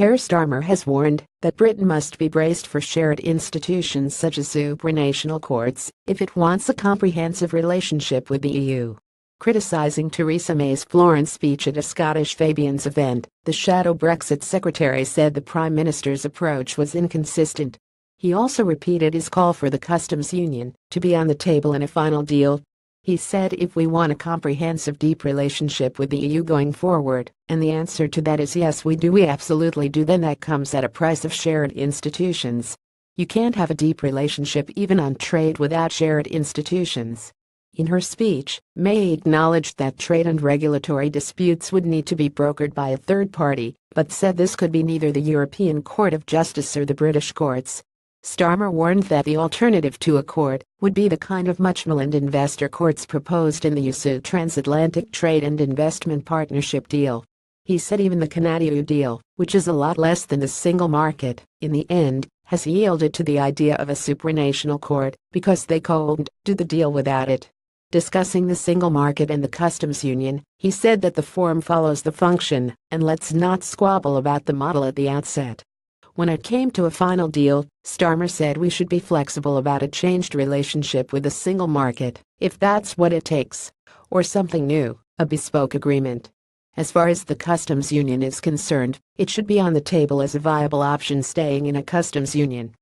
Keir Starmer has warned that Britain must be braced for shared institutions such as supranational courts if it wants a comprehensive relationship with the EU. Criticising Theresa May's Florence speech at a Scottish Fabians event, the shadow Brexit secretary said the Prime Minister's approach was inconsistent. He also repeated his call for the customs union to be on the table in a final deal. He said if we want a comprehensive deep relationship with the EU going forward, and the answer to that is yes we do we absolutely do then that comes at a price of shared institutions. You can't have a deep relationship even on trade without shared institutions. In her speech, May acknowledged that trade and regulatory disputes would need to be brokered by a third party, but said this could be neither the European Court of Justice or the British courts. Starmer warned that the alternative to a court would be the kind of much maligned investor courts proposed in the USU Transatlantic Trade and Investment Partnership deal. He said even the Canada deal, which is a lot less than the single market, in the end, has yielded to the idea of a supranational court because they couldn't do the deal without it. Discussing the single market and the customs union, he said that the form follows the function, and let's not squabble about the model at the outset. When it came to a final deal, Starmer said we should be flexible about a changed relationship with the single market, if that's what it takes, or something new, a bespoke agreement. As far as the customs union is concerned, it should be on the table as a viable option staying in a customs union.